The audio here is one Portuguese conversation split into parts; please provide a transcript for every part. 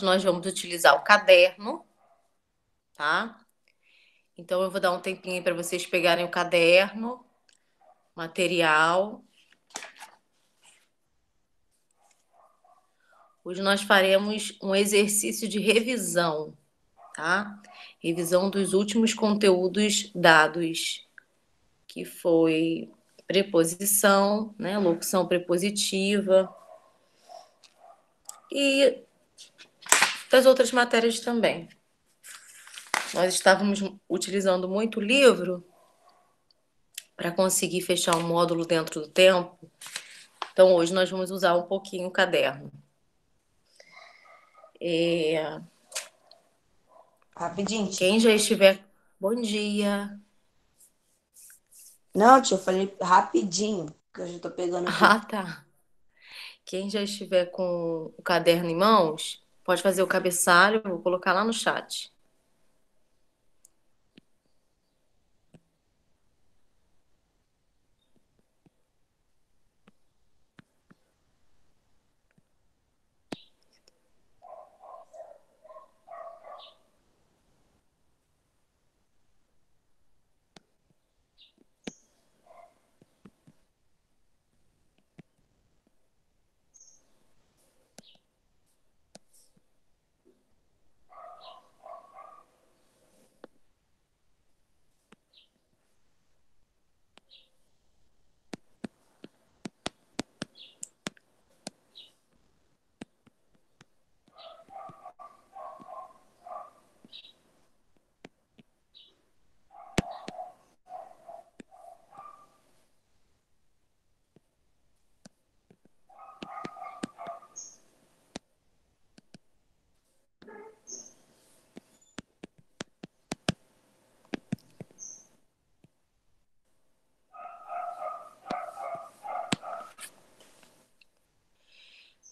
nós vamos utilizar o caderno, tá? Então eu vou dar um tempinho para vocês pegarem o caderno, material. Hoje nós faremos um exercício de revisão, tá? Revisão dos últimos conteúdos dados, que foi preposição, né, locução prepositiva e das outras matérias também. Nós estávamos utilizando muito livro para conseguir fechar um módulo dentro do tempo. Então, hoje nós vamos usar um pouquinho o caderno. É... Rapidinho. Quem já estiver. Bom dia. Não, tia, eu falei rapidinho, que eu já tô pegando aqui. Ah, tá. Quem já estiver com o caderno em mãos, pode fazer o cabeçalho, vou colocar lá no chat.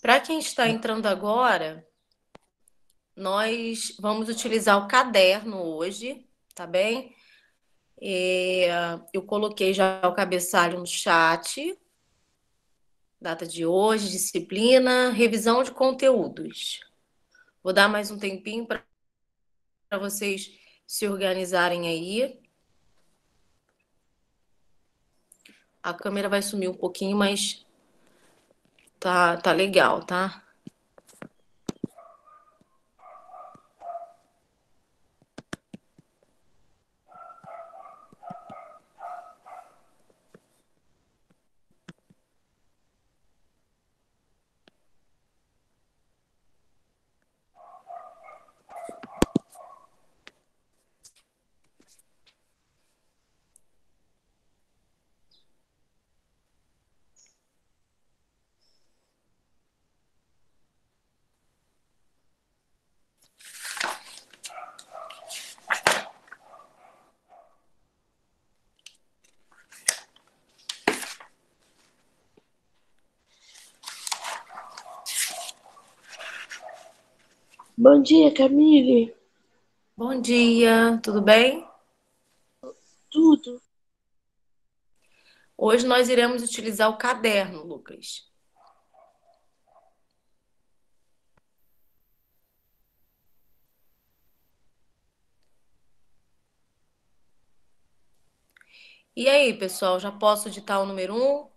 Para quem está entrando agora, nós vamos utilizar o caderno hoje, tá bem? E eu coloquei já o cabeçalho no chat. Data de hoje, disciplina, revisão de conteúdos. Vou dar mais um tempinho para vocês se organizarem aí. A câmera vai sumir um pouquinho, mas Tá, tá legal, tá? Bom dia, Camille. Bom dia, tudo bem? Tudo. Hoje nós iremos utilizar o caderno, Lucas. E aí, pessoal, já posso digitar o número um?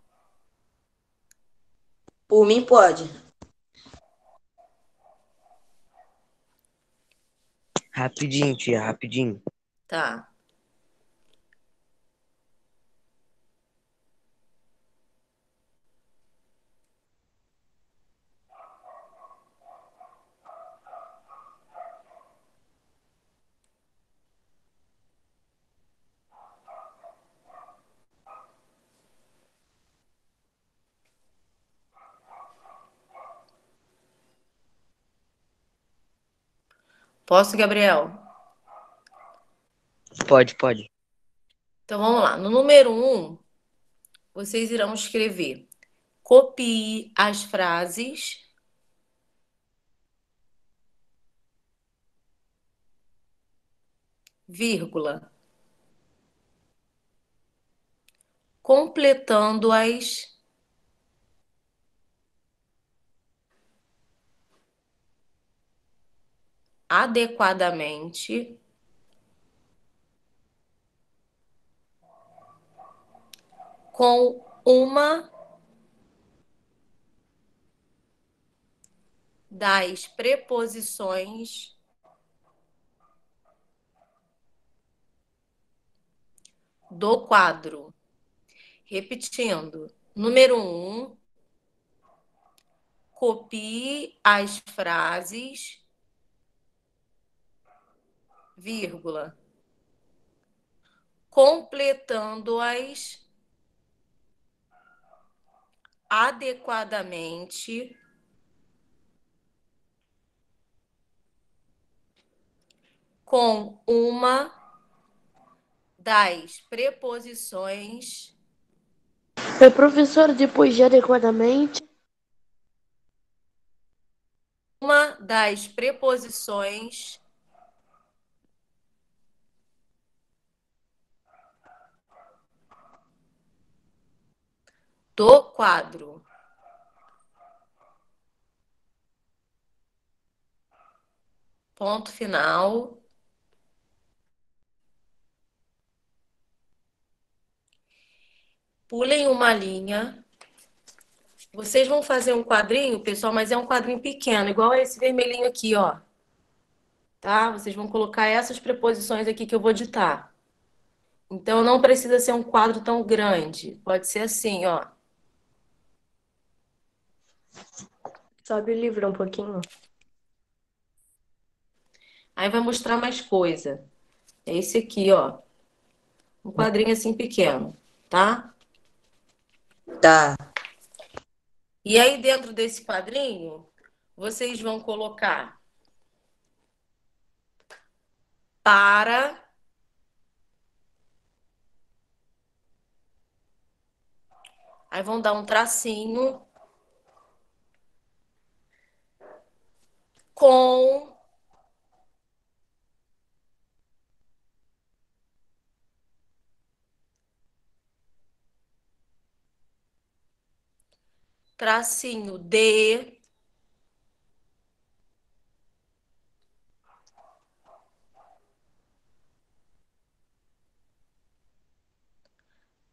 Por mim, pode. Rapidinho, tia, rapidinho. Tá. Posso, Gabriel? Pode, pode. Então vamos lá. No número um, vocês irão escrever: copie as frases. Vírgula. Completando-as – adequadamente com uma das preposições do quadro. Repetindo, número um, copie as frases, vírgula, completando-as adequadamente com uma das preposições. É, professor, depois de adequadamente. Uma das preposições. Do quadro. Ponto final. Pulem uma linha. Vocês vão fazer um quadrinho, pessoal, mas é um quadrinho pequeno, igual esse vermelhinho aqui, ó. Tá? Vocês vão colocar essas preposições aqui que eu vou ditar. Então, não precisa ser um quadro tão grande. Pode ser assim, ó. Sobe o livro um pouquinho. Aí vai mostrar mais coisa. É esse aqui, ó. Um quadrinho assim pequeno, tá? Tá. E aí, dentro desse quadrinho, vocês vão colocar para Aí vão dar um tracinho com tracinho D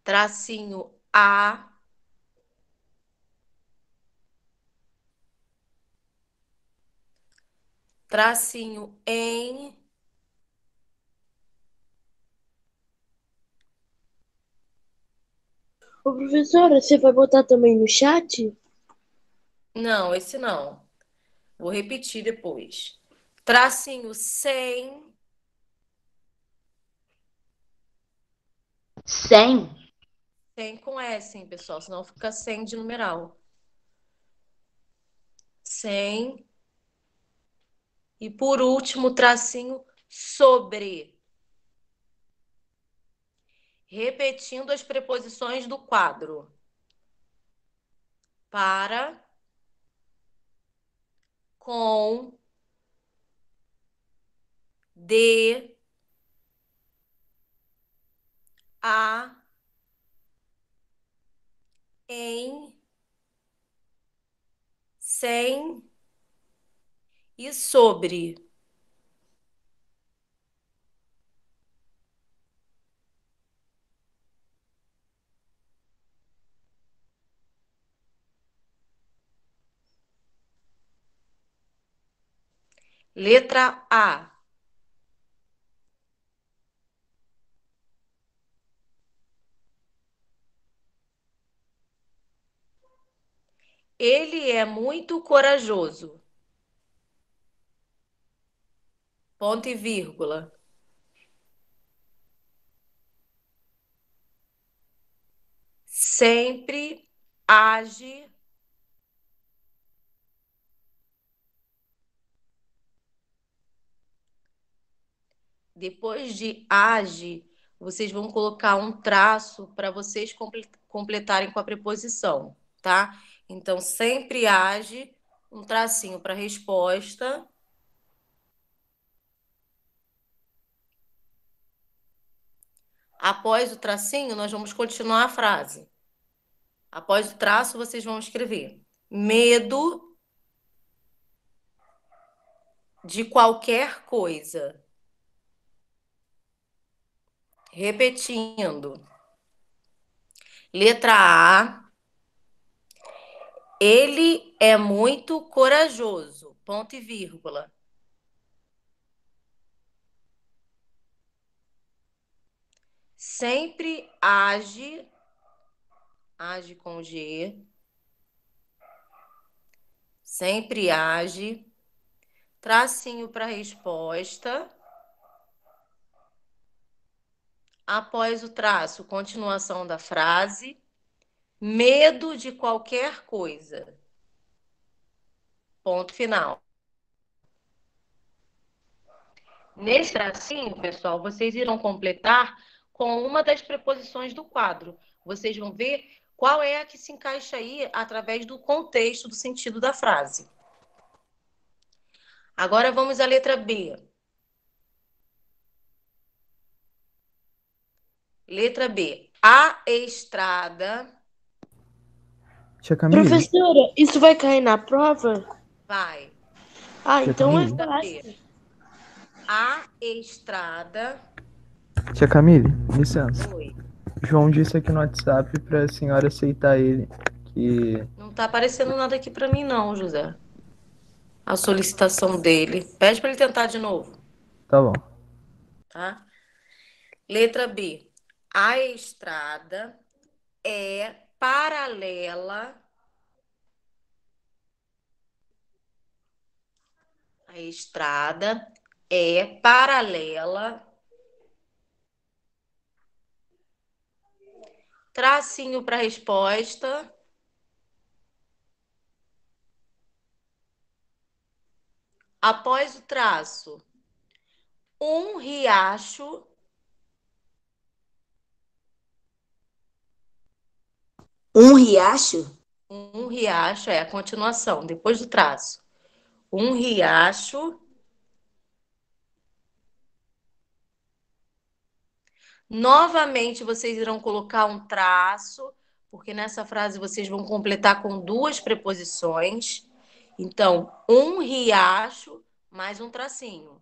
tracinho A tracinho em Ô, professora, você vai botar também no chat? Não, esse não. Vou repetir depois. Tracinho sem. Cem. Sem com S, hein, pessoal? Senão fica sem de numeral. Sem. E por último, tracinho sobre. Repetindo as preposições do quadro. Para. Com. De. A. Em. Sem e sobre. Letra A. Ele é muito corajoso. Ponto e vírgula. Sempre age Depois de age, vocês vão colocar um traço para vocês completarem com a preposição, tá? Então, sempre age, um tracinho para resposta. Após o tracinho, nós vamos continuar a frase. Após o traço, vocês vão escrever: medo de qualquer coisa. Repetindo. Letra A. Ele é muito corajoso. Ponto e vírgula. Sempre age, age com G. Sempre age. Tracinho para resposta. Após o traço, continuação da frase. Medo de qualquer coisa. Ponto final. Nesse tracinho, pessoal, vocês irão completar com uma das preposições do quadro. Vocês vão ver qual é a que se encaixa aí através do contexto, do sentido da frase. Agora vamos à letra B. Letra B. A estrada. Tia Camille, Professora, isso vai cair na prova? Vai. Ah, Tia então é fácil. A estrada. Tia Camille, licença. Oi. João disse aqui no WhatsApp pra senhora aceitar ele, que Não tá aparecendo nada aqui para mim, não, José. A solicitação dele. Pede para ele tentar de novo. tá bom. tá? Letra B. A estrada é paralela. A estrada é paralela. Tracinho para resposta. Após o traço, um riacho Um riacho? Um riacho é a continuação, depois do traço. Um riacho. Novamente, vocês irão colocar um traço, porque nessa frase vocês vão completar com duas preposições. Então, um riacho mais um tracinho.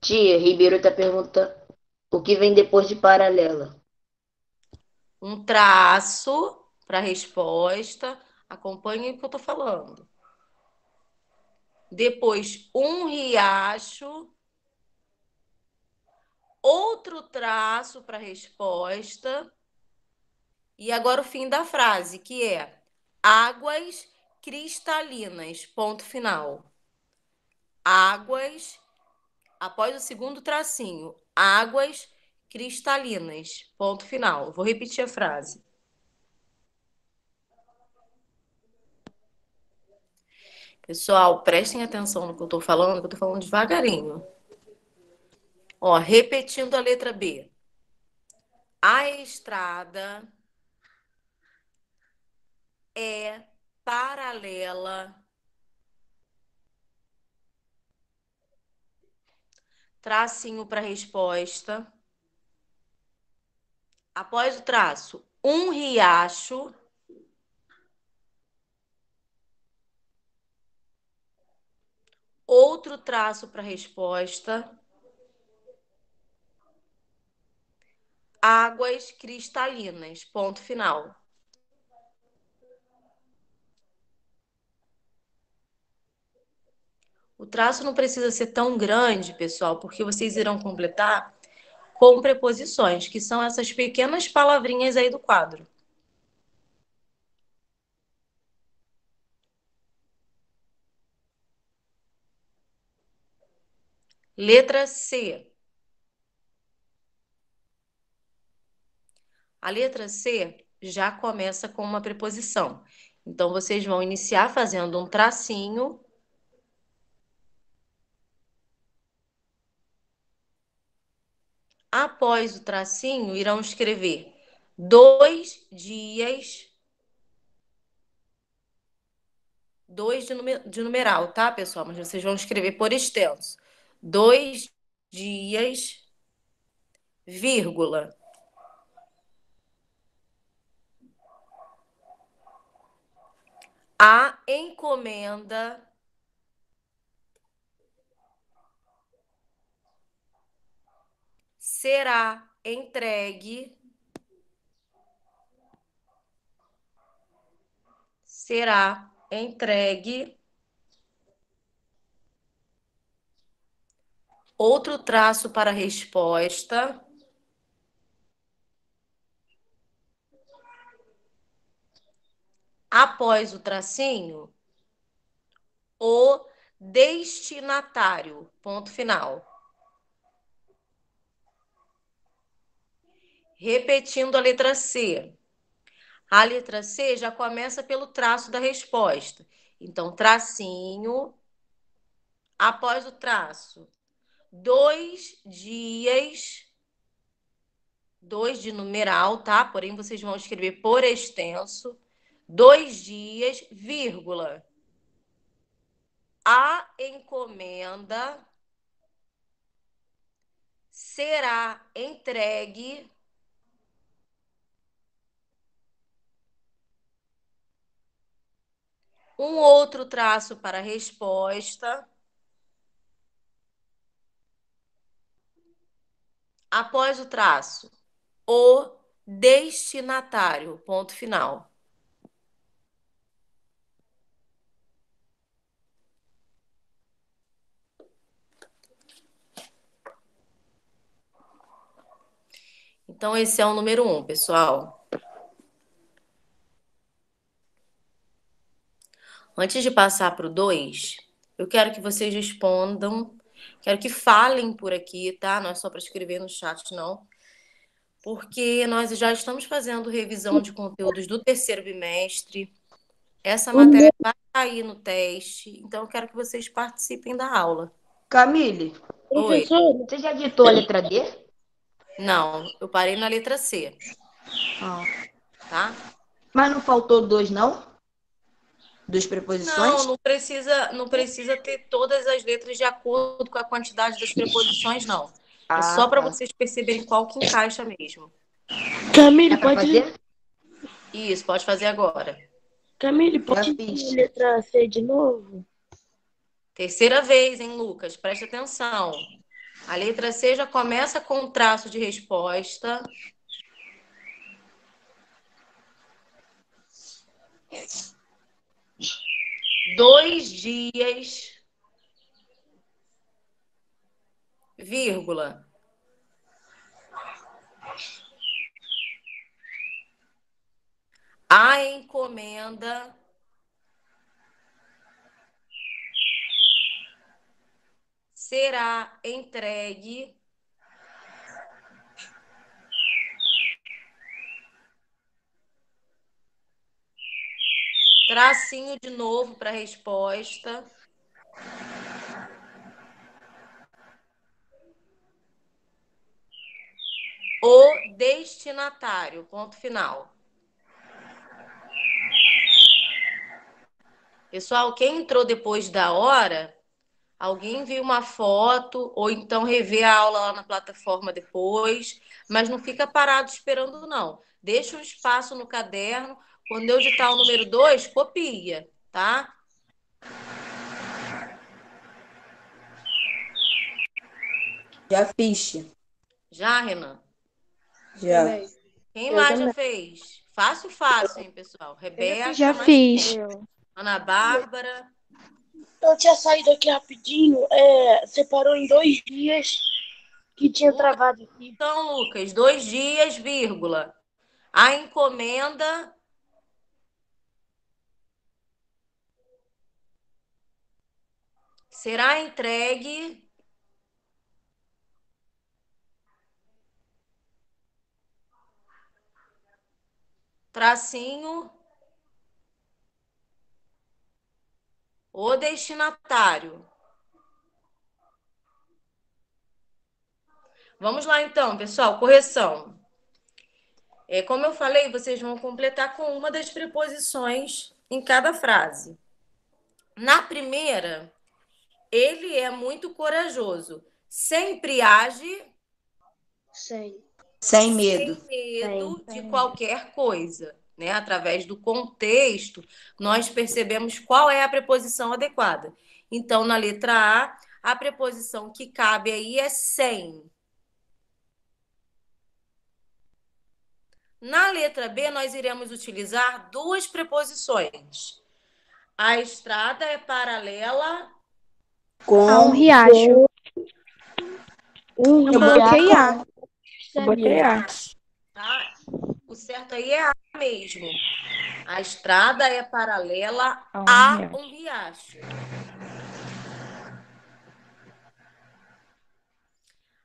Tia, Ribeiro tá perguntando o que vem depois de paralela. Um traço para resposta. Acompanhe o que eu estou falando. Depois, um riacho. Outro traço para resposta. E agora o fim da frase, que é águas cristalinas. Ponto final. Águas, após o segundo tracinho, águas cristalinas. Ponto final. Vou repetir a frase. Pessoal, prestem atenção no que eu estou falando, que eu estou falando devagarinho. Ó, repetindo a letra B. A estrada é paralela. Tracinho para resposta. Após o traço, um riacho. Outro traço para resposta. Águas cristalinas. Ponto final. O traço não precisa ser tão grande, pessoal, porque vocês irão completar com preposições, que são essas pequenas palavrinhas aí do quadro. Letra C. A letra C já começa com uma preposição. Então, vocês vão iniciar fazendo um tracinho Após o tracinho, irão escrever dois dias. Dois de, numer de numeral, tá, pessoal? Mas vocês vão escrever por extenso. Dois dias, vírgula. encomenda será entregue será entregue outro traço para a resposta. Após o tracinho o destinatário. Ponto final. Repetindo a letra C. A letra C já começa pelo traço da resposta. Então, tracinho, após o traço, dois dias, dois de numeral, tá? Porém, vocês vão escrever por extenso, dois dias, vírgula. A encomenda será entregue Um outro traço para resposta. Após o traço, o destinatário. Ponto final. Então, esse é o número um, pessoal. Antes de passar para o 2, eu quero que vocês respondam, quero que falem por aqui, tá? Não é só para escrever no chat, não. Porque nós já estamos fazendo revisão de conteúdos do terceiro bimestre. Essa matéria vai cair no teste, então eu quero que vocês participem da aula. Camille, Oi. Professor, você já ditou a letra D? Não, eu parei na letra C, Ah. tá? Mas não faltou dois, não? Dos preposições? Não, não precisa, não precisa ter todas as letras de acordo com a quantidade das preposições, não. É Ah, só para tá. vocês perceberem qual que encaixa mesmo. Camille, pode, fazer? Isso, pode fazer agora. Camille, pode letra C de novo? Terceira vez, hein, Lucas? Preste atenção. A letra C já começa com um traço de resposta. Dois dias, vírgula. A encomenda será entregue tracinho de novo para a resposta. O destinatário, ponto final. Pessoal, quem entrou depois da hora, Alguém viu uma foto, ou então rever a aula lá na plataforma depois, mas não fica parado esperando, não. Deixa um espaço no caderno. Quando eu digitar o número 2, copia, tá? Já fiz. Já, Renan? Já. Quem Eu mais também. já fez? Fácil, fácil, hein, pessoal? Rebeca, Já fiz. Ana Bárbara. Eu tinha saído aqui rapidinho, é, separou em dois dias que tinha travado aqui. Então, Lucas, dois dias, vírgula. A encomenda será entregue tracinho o destinatário. Vamos lá então, pessoal, correção. É, como eu falei, vocês vão completar com uma das preposições em cada frase. Na primeira, ele é muito corajoso. Sempre age Sem. Sem medo. sem medo Sem. de qualquer coisa. né, através do contexto, nós percebemos qual é a preposição adequada. Então, na letra A, a preposição que cabe aí é sem. Na letra B, nós iremos utilizar duas preposições. A estrada é paralela Com A um riacho. um Eu botei A. Eu botei A. Tá? O certo aí é A mesmo. A estrada é paralela A um a riacho. um riacho.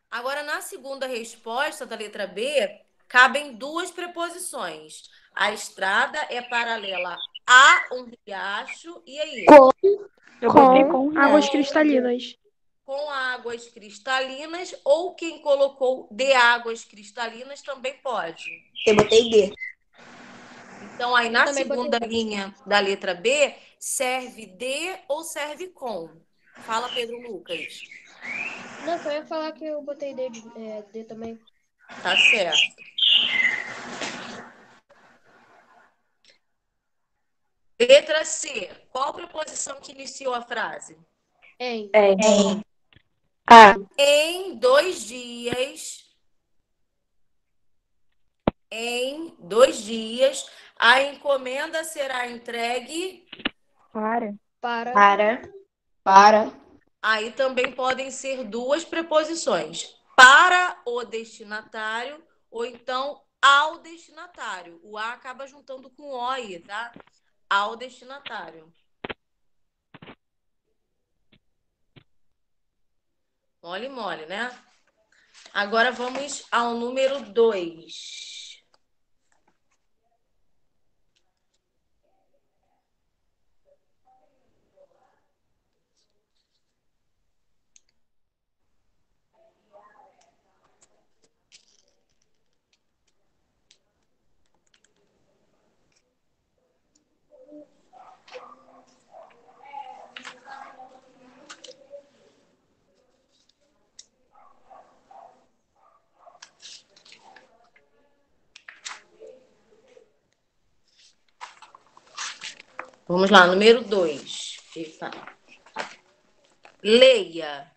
Agora, na segunda resposta da letra B, cabem duas preposições. A estrada é paralela a um riacho. E aí? Eu Com com águas cristalinas. Com águas cristalinas, ou quem colocou de águas cristalinas também pode. Eu botei D. Então, aí na segunda linha da letra B, serve de ou serve com? Fala, Pedro Lucas. Não, só ia falar que eu botei D, é, D também. Tá certo. Letra C. Qual preposição que iniciou a frase? Em. A. Em dois dias. Em dois dias, a encomenda será entregue. Para. Para. Para. Para. Aí também podem ser duas preposições. Para o destinatário ou então ao destinatário. O A acaba juntando com o OI, tá? Ao destinatário. Mole, mole, né? Agora vamos ao número 2. Vamos lá, número 2. Leia.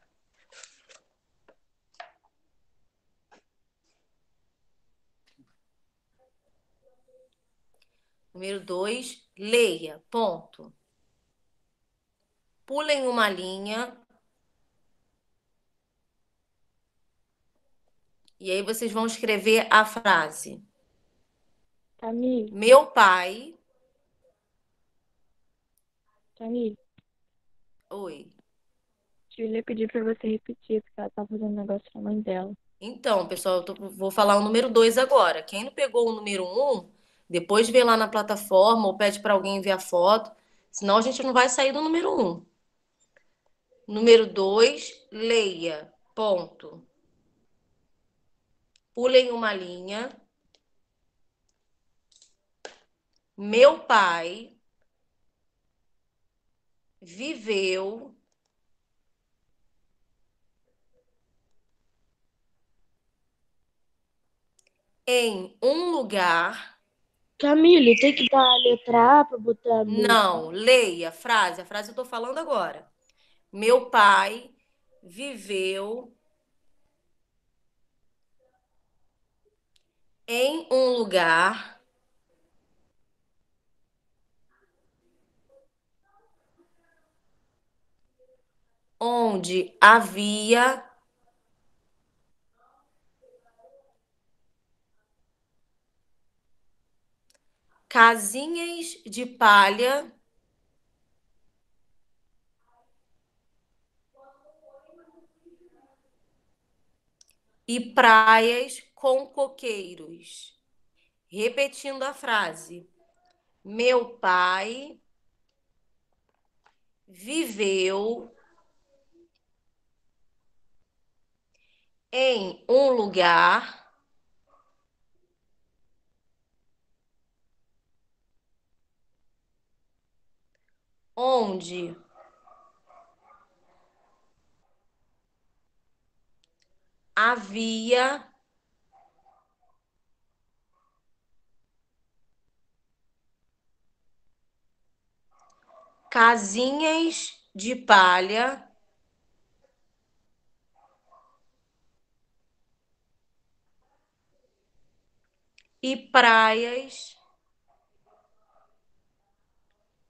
Número 2, leia. Ponto. Pulem uma linha. E aí vocês vão escrever a frase. Camille. Meu pai. Camille. Oi. Julia pediu pra você repetir, porque ela tá fazendo um negócio com a mãe dela. Então, pessoal, eu tô- vou falar o número 2 agora. Quem não pegou o número 1, um, depois vê lá na plataforma ou pede para alguém enviar foto, senão a gente não vai sair do número 1. Um. Número 2, leia. Ponto. Pulem uma linha. Meu pai viveu em um lugar. Camille, tem que dar a letra A pra botar a. Não, leia a frase. A frase eu tô falando agora. Meu pai viveu em um lugar onde havia casinhas de palha e praias com coqueiros. Repetindo a frase. Meu pai viveu em um lugar onde havia casinhas de palha e praias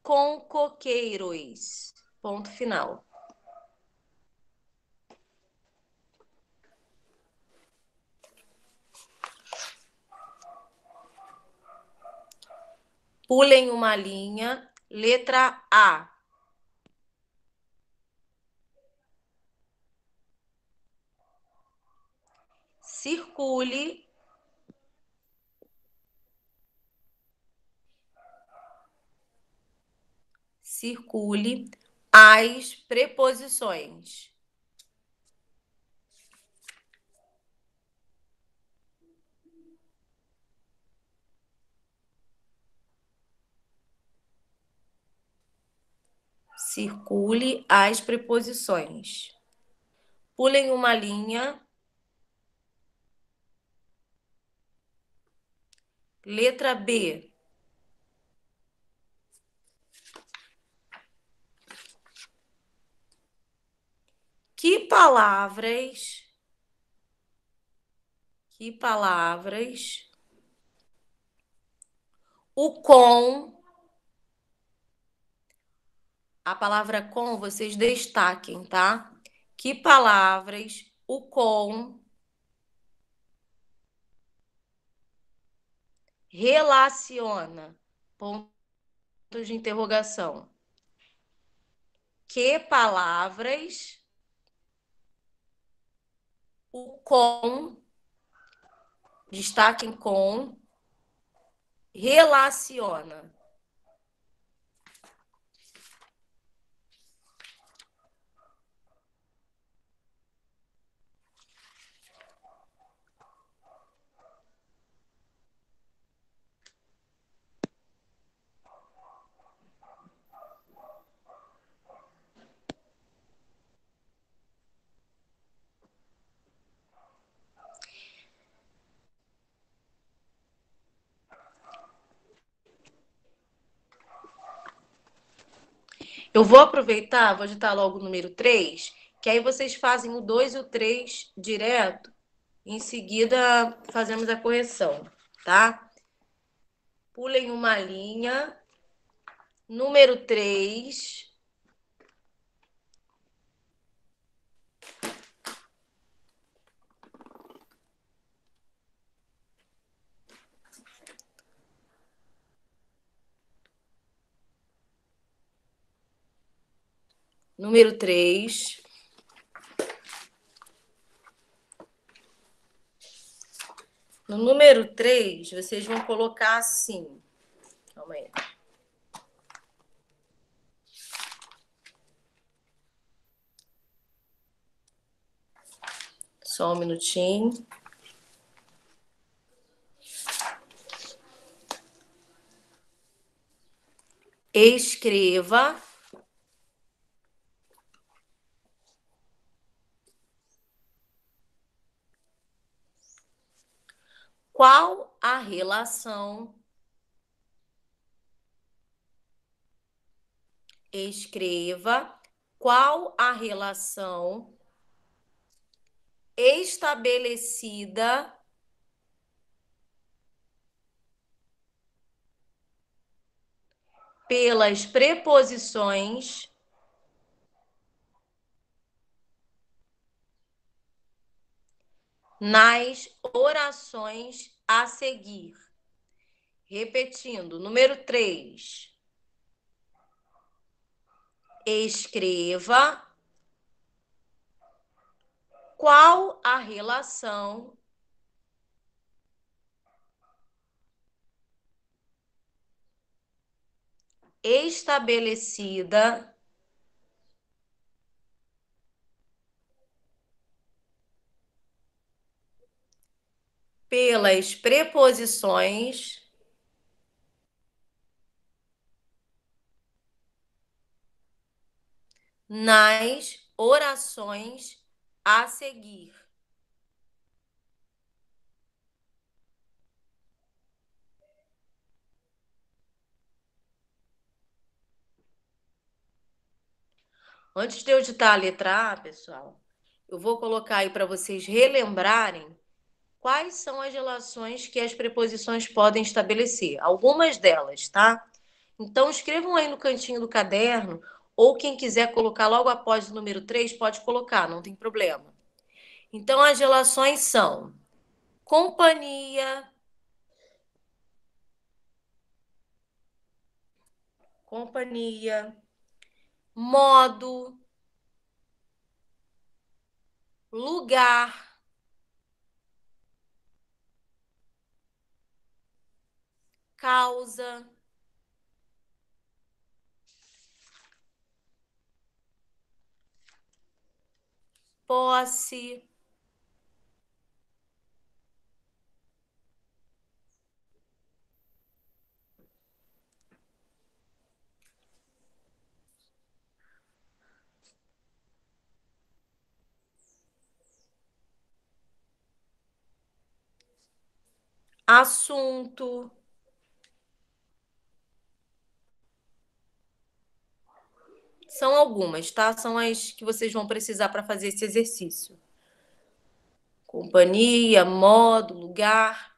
com coqueiros. Ponto final. Pulem uma linha. Letra A. Circule circule as preposições. Circule as preposições. Pulem uma linha. Letra B. Que palavras, que palavras o com, a palavra com vocês destaquem, tá? Que palavras o com relaciona? Ponto de interrogação. Que palavras o com, destaquem com, relaciona. Eu vou aproveitar, vou digitar logo o número 3, que aí vocês fazem o 2 e o 3 direto. Em seguida, fazemos a correção, tá? Pulem uma linha. Número 3. Número 3. No número 3, vocês vão colocar assim. Calma aí. Só um minutinho. Escreva qual a relação escreva qual a relação estabelecida pelas preposições nas orações a seguir. Repetindo, número 3. Escreva qual a relação estabelecida pelas preposições nas orações a seguir. Antes de eu ditar a letra A, pessoal, eu vou colocar aí para vocês relembrarem quais são as relações que as preposições podem estabelecer. Algumas delas, tá? Então, escrevam aí no cantinho do caderno, ou quem quiser colocar logo após o número 3, pode colocar, não tem problema. Então, as relações são companhia, companhia, modo, lugar, causa, posse, assunto, São algumas, tá? São as que vocês vão precisar para fazer esse exercício. Companhia, modo, lugar,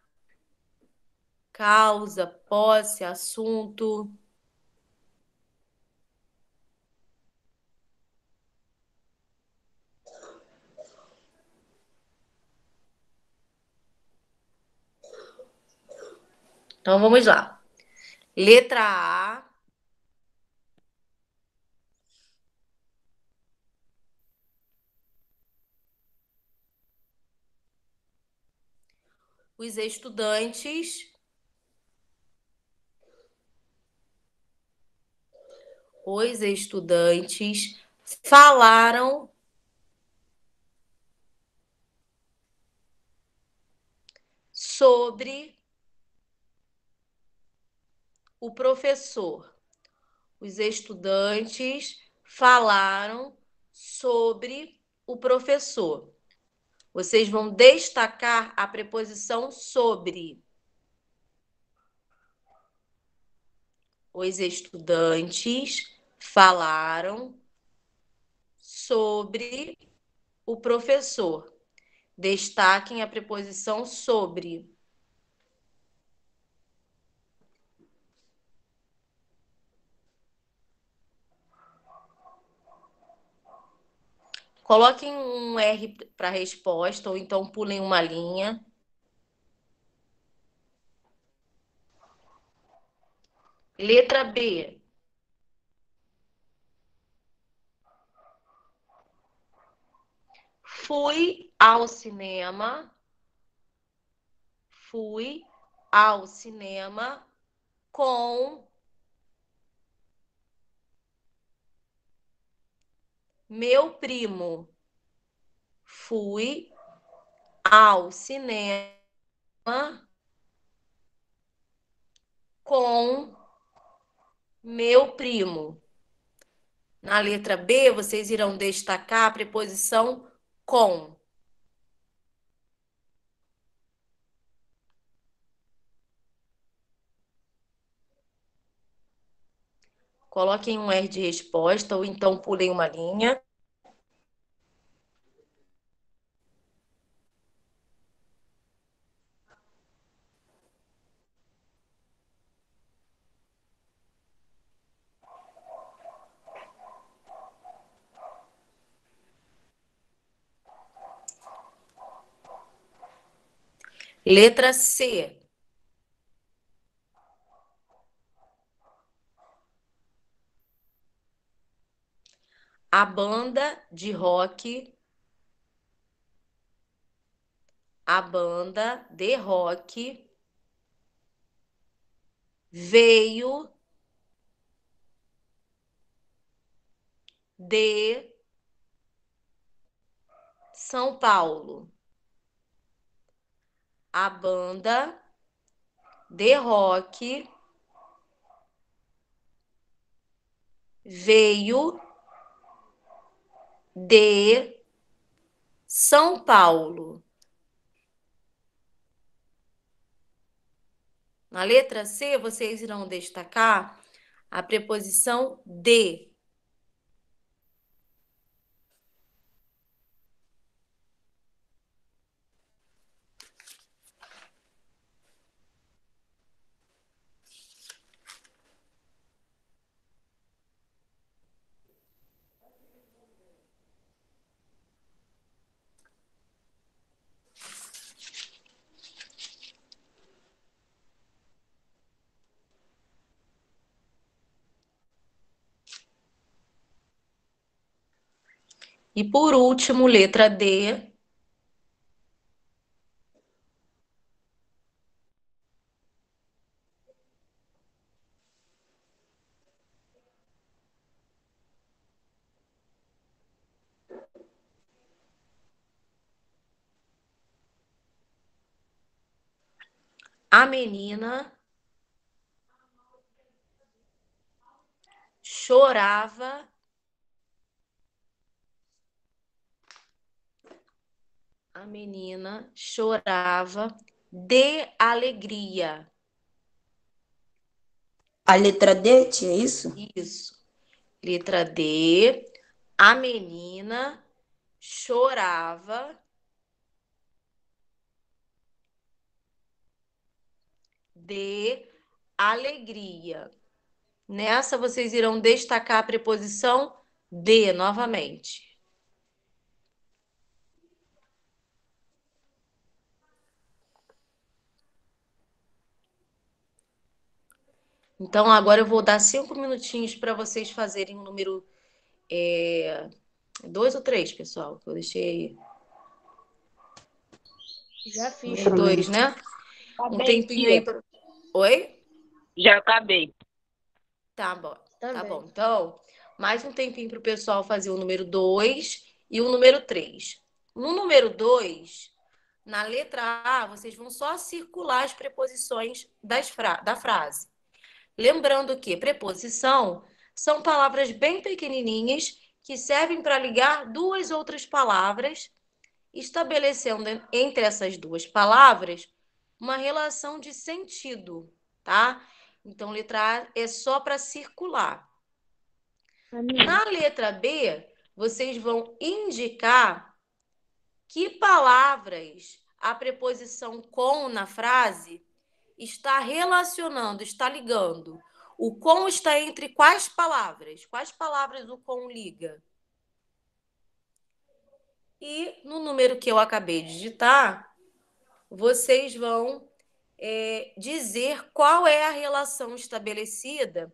causa, posse, assunto. Então vamos lá. Letra A. Os estudantes os estudantes falaram sobre o professor. Os estudantes falaram sobre o professor. Vocês vão destacar a preposição sobre. Os estudantes falaram sobre o professor. Destaquem a preposição sobre. Coloquem um R para resposta, ou então pulem uma linha. Letra B. Fui ao cinema. Fui ao cinema com meu primo. Fui ao cinema com meu primo. Na letra B, vocês irão destacar a preposição com. Coloquem um R de resposta ou então pulem uma linha. Letra C. A banda de rock. A banda de rock veio de São Paulo a banda de rock veio de São Paulo. Na letra C, vocês irão destacar a preposição de. E por último, letra D. A menina chorava a menina chorava de alegria. A letra D, tia, é isso? Isso. Letra D. A menina chorava de alegria. Nessa vocês irão destacar a preposição de novamente. Então, agora eu vou dar cinco minutinhos para vocês fazerem o número é, dois ou três, pessoal, que eu deixei aí. Já fiz. Número dois, né? Um tempinho aí. Pra... Oi? Já acabei. Tá bom. Tá Também. bom. Então, mais um tempinho para o pessoal fazer o número 2 e o número 3. No número 2, na letra A, vocês vão só circular as preposições das fra da frase. Lembrando que preposição são palavras bem pequenininhas que servem para ligar duas outras palavras, estabelecendo entre essas duas palavras uma relação de sentido, tá? Então, letra A é só para circular. Amiga, Na letra B, vocês vão indicar que palavras a preposição com na frase está relacionando, está ligando. O com está entre quais palavras? Quais palavras o com liga? E no número que eu acabei de digitar, vocês vão é, dizer qual é a relação estabelecida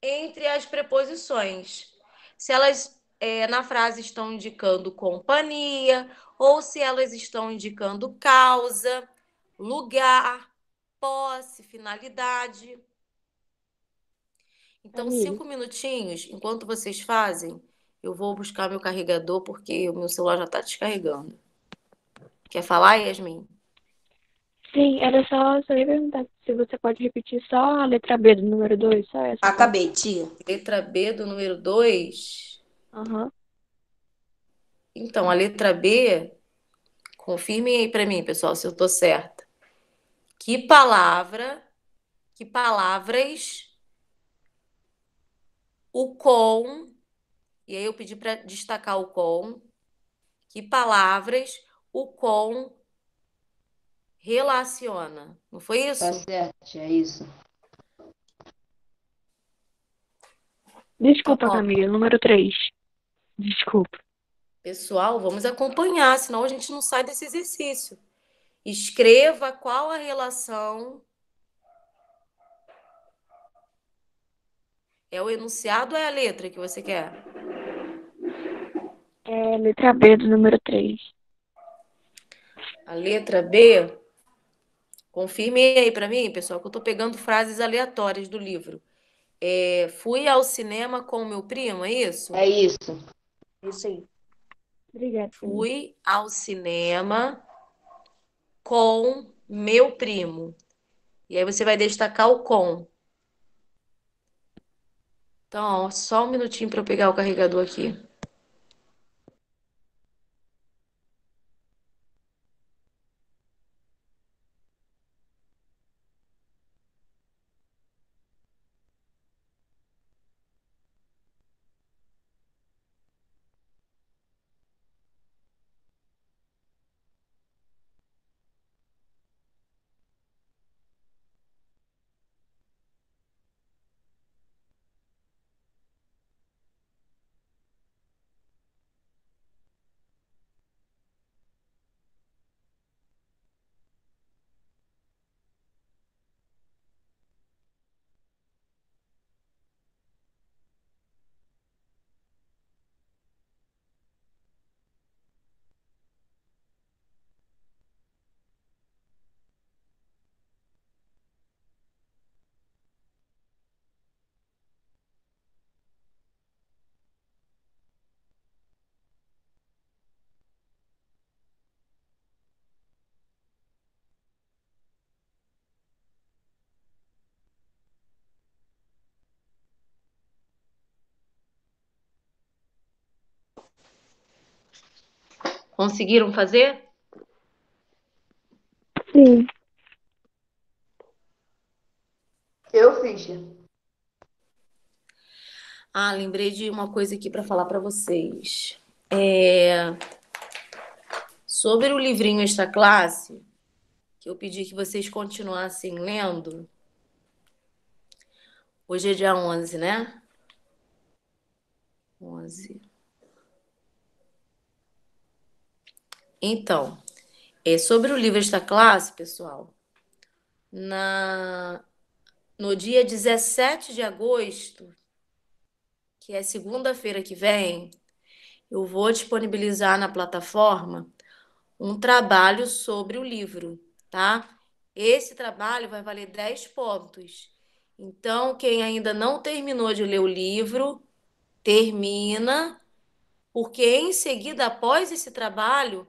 entre as preposições. Se elas é, na frase estão indicando companhia, ou se elas estão indicando causa, lugar, posse, finalidade. Então, Amiga. cinco minutinhos, enquanto vocês fazem, eu vou buscar meu carregador, porque o meu celular já está descarregando. Quer falar, Yasmin? sim, era só, só ia perguntar se você pode repetir só a letra B do número 2, só essa. Acabei, tia. Letra B do número 2. Aham. Então, a letra B, confirmem aí para mim, pessoal, se eu estou certa. Que palavra, que palavras o com, e aí eu pedi para destacar o com, que palavras o com relaciona. Não foi isso? Tá certo, é isso. Desculpa, Tá. Camila, número 3. Desculpa. Pessoal, vamos acompanhar, senão a gente não sai desse exercício. Escreva qual a relação. É o enunciado ou é a letra que você quer? É letra B do número 3. A letra B. Confirmem aí para mim, pessoal, que eu estou pegando frases aleatórias do livro. É, fui ao cinema com o meu primo, é isso? É isso. Isso aí. Obrigada. Fui ao cinema com meu primo. E aí você vai destacar o com. Então, ó, só um minutinho para eu pegar o carregador aqui. Conseguiram fazer? Sim. Eu fiz. Ah, lembrei de uma coisa aqui para falar para vocês. É... Sobre o livrinho Extra Classe, que eu pedi que vocês continuassem lendo. Hoje é dia 11, né? 11. Então, é sobre o livro Extra Classe, pessoal. Na no dia 17 de agosto, que é segunda-feira que vem, eu vou disponibilizar na plataforma um trabalho sobre o livro, tá? Esse trabalho vai valer 10 pontos. Então, quem ainda não terminou de ler o livro, termina, porque em seguida, após esse trabalho,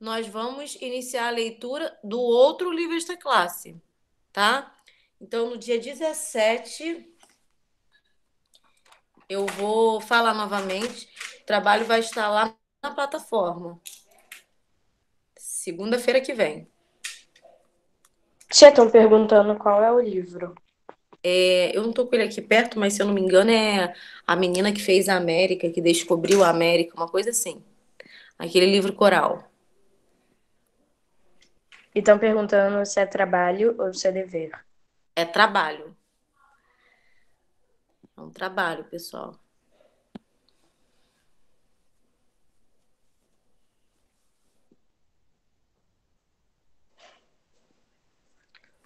nós vamos iniciar a leitura do outro livro desta classe, tá? Então, no dia 17, eu vou falar novamente. O trabalho vai estar lá na plataforma. Segunda-feira que vem. Vocês estão perguntando qual é o livro? É, eu não estou com ele aqui perto, mas se eu não me engano, é a menina que fez a América, que descobriu a América, uma coisa assim. Aquele livro coral. E estão perguntando se é trabalho ou se é dever. É trabalho. É um trabalho, pessoal.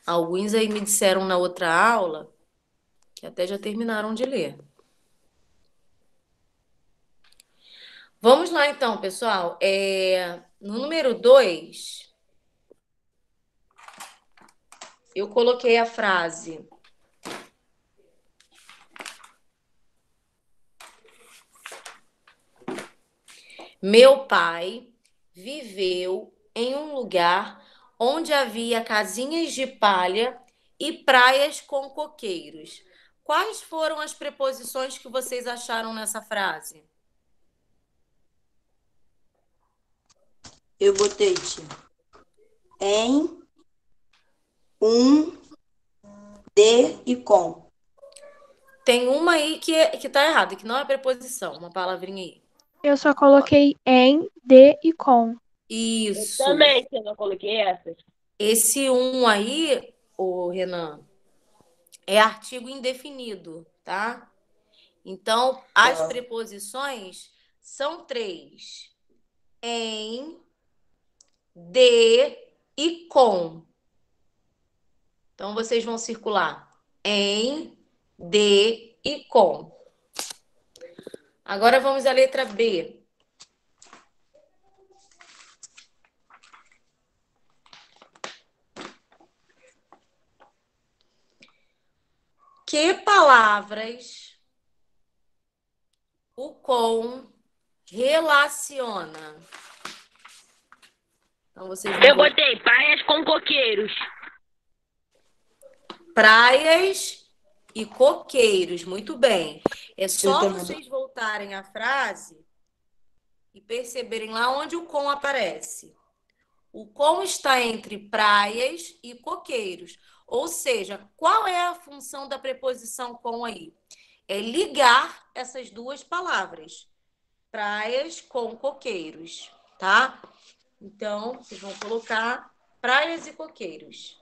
Alguns aí me disseram na outra aula que até já terminaram de ler. Vamos lá então, pessoal. É, no número 2, eu coloquei a frase. Meu pai viveu em um lugar onde havia casinhas de palha e praias com coqueiros. Quais foram as preposições que vocês acharam nessa frase? Eu botei em, um, de e com. Tem uma aí que, é, que tá errada, que não é preposição, uma palavrinha aí. Eu só coloquei em, de e com. Isso. Eu também, eu não coloquei essas. Esse um aí, o Renan, é artigo indefinido, tá? Então, as Tá. preposições são três: em, de e com. Então, vocês vão circular em, de e com. Agora vamos à letra B. Que palavras o com relaciona? Então vocês Eu botei praias com coqueiros. Praias e coqueiros. Muito bem. É só vocês voltarem à frase e perceberem lá onde o com aparece. O com está entre praias e coqueiros. Ou seja, qual é a função da preposição com aí? É ligar essas duas palavras. Praias com coqueiros, tá? Então, vocês vão colocar praias e coqueiros.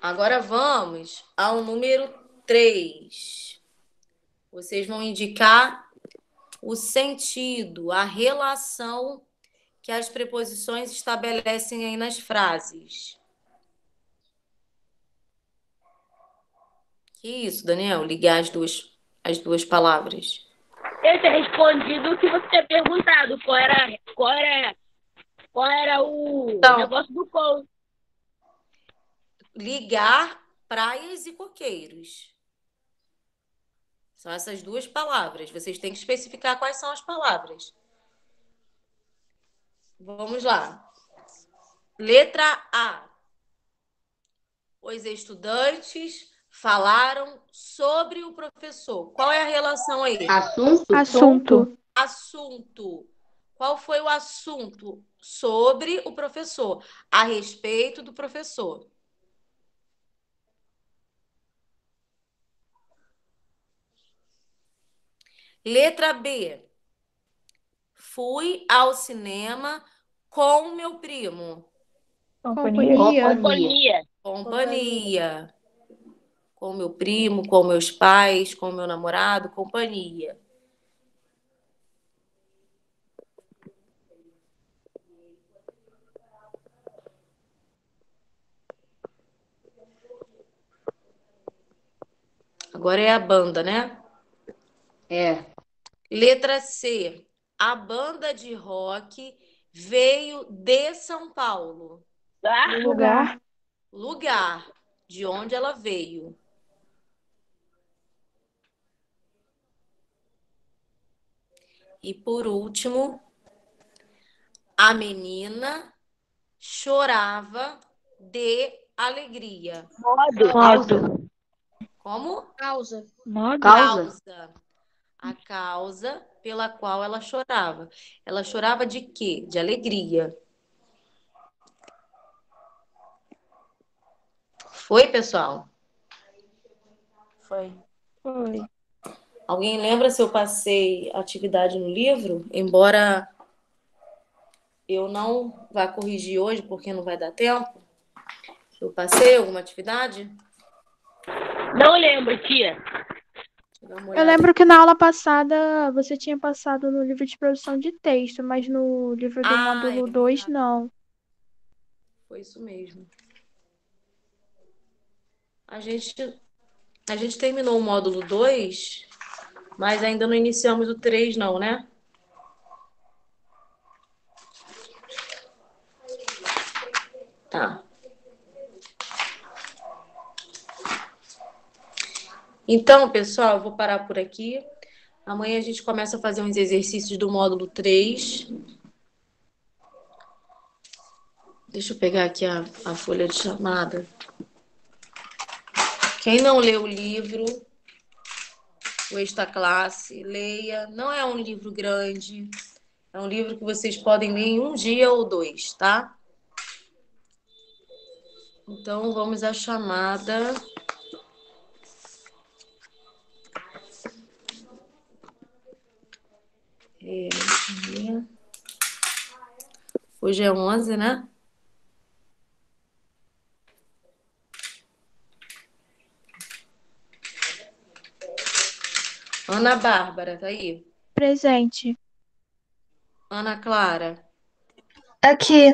Agora vamos ao número 3. Vocês vão indicar o sentido, a relação que as preposições estabelecem aí nas frases. Que isso, Daniel? Ligar as duas, as duas palavras. Eu tinha respondido o que você tinha perguntado. Qual era, qual era, qual era o Então. negócio do com. Ligar praias e coqueiros. São essas duas palavras. Vocês têm que especificar quais são as palavras. Vamos lá. Letra A. Os estudantes falaram sobre o professor. Qual é a relação aí? Assunto? Assunto. Assunto. Qual foi o assunto sobre o professor? A respeito do professor. Letra B. Fui ao cinema com meu primo. Companhia. Companhia. Companhia. Com meu primo, com meus pais, com meu namorado, companhia. Agora é a banda, né? É. Letra C. A banda de rock veio de São Paulo. Ah, Lugar. Lugar de onde ela veio. E por último, a menina chorava de alegria. modo. Modo. Como? Causa. Modo. Causa. Causa. A causa pela qual ela chorava. Ela chorava de quê? De alegria. Foi, pessoal? Foi. Foi. Alguém lembra se eu passei atividade no livro? Embora eu não vá corrigir hoje, porque não vai dar tempo. Eu passei alguma atividade? Não lembro, tia. Eu lembro que na aula passada você tinha passado no livro de produção de texto, mas no livro do Ah, módulo é 2, não. Foi isso mesmo. A gente, a gente terminou o módulo 2, mas ainda não iniciamos o 3, não, né? Tá. Então, pessoal, eu vou parar por aqui. Amanhã a gente começa a fazer uns exercícios do módulo 3. Deixa eu pegar aqui a, a folha de chamada. Quem não leu o livro, o Esta Classe, leia. Não é um livro grande. É um livro que vocês podem ler em um dia ou dois, tá? Então, vamos à chamada. É, Hoje é 11, né? Ana Bárbara, tá aí? Presente. Ana Clara, Aqui.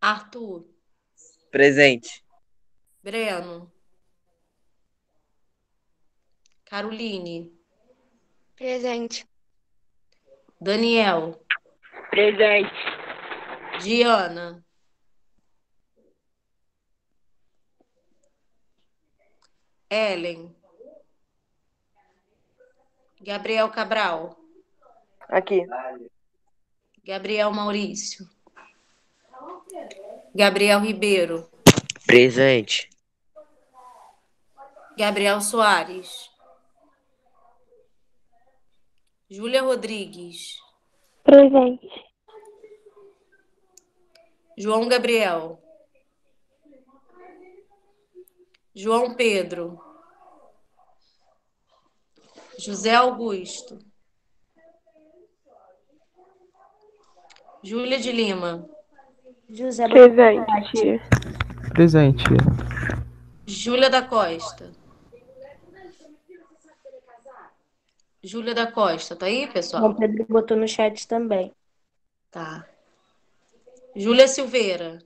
Arthur, Presente. Breno, Caroline, Presente. Daniel, Presente. Diana, Ellen, Gabriel Cabral, Aqui. Gabriel Maurício, Gabriel Ribeiro, Presente. Gabriel Soares, Júlia Rodrigues, Presente. João Gabriel, João Pedro, José Augusto, Júlia de Lima, José Presente. Presente. Júlia da Costa. Júlia da Costa, tá aí, pessoal? João Pedro botou no chat também. Tá. Júlia Silveira.